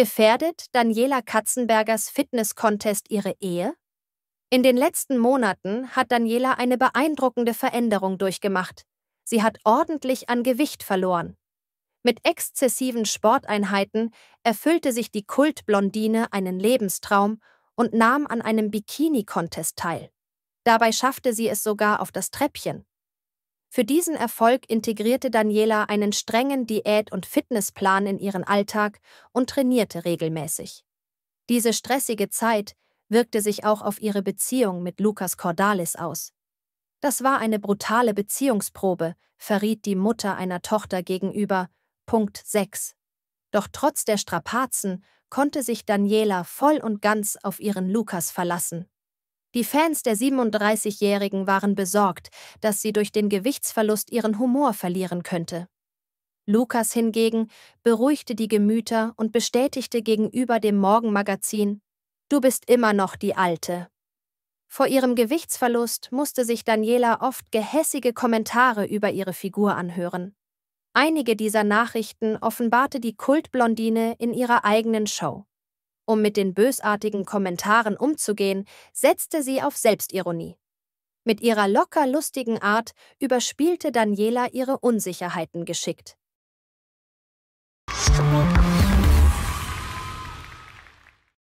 Gefährdet Daniela Katzenbergers Fitness-Contest ihre Ehe? In den letzten Monaten hat Daniela eine beeindruckende Veränderung durchgemacht. Sie hat ordentlich an Gewicht verloren. Mit exzessiven Sporteinheiten erfüllte sich die Kultblondine einen Lebenstraum und nahm an einem Bikini-Contest teil. Dabei schaffte sie es sogar auf das Treppchen. Für diesen Erfolg integrierte Daniela einen strengen Diät- und Fitnessplan in ihren Alltag und trainierte regelmäßig. Diese stressige Zeit wirkte sich auch auf ihre Beziehung mit Lukas Cordalis aus. Das war eine brutale Beziehungsprobe, verriet die Mutter einer Tochter gegenüber. Punkt 6. Doch trotz der Strapazen konnte sich Daniela voll und ganz auf ihren Lukas verlassen. Die Fans der 37-Jährigen waren besorgt, dass sie durch den Gewichtsverlust ihren Humor verlieren könnte. Lukas hingegen beruhigte die Gemüter und bestätigte gegenüber dem Morgenmagazin, Du bist immer noch die Alte. Vor ihrem Gewichtsverlust musste sich Daniela oft gehässige Kommentare über ihre Figur anhören. Einige dieser Nachrichten offenbarte die Kultblondine in ihrer eigenen Show. Um mit den bösartigen Kommentaren umzugehen, setzte sie auf Selbstironie. Mit ihrer locker lustigen Art überspielte Daniela ihre Unsicherheiten geschickt.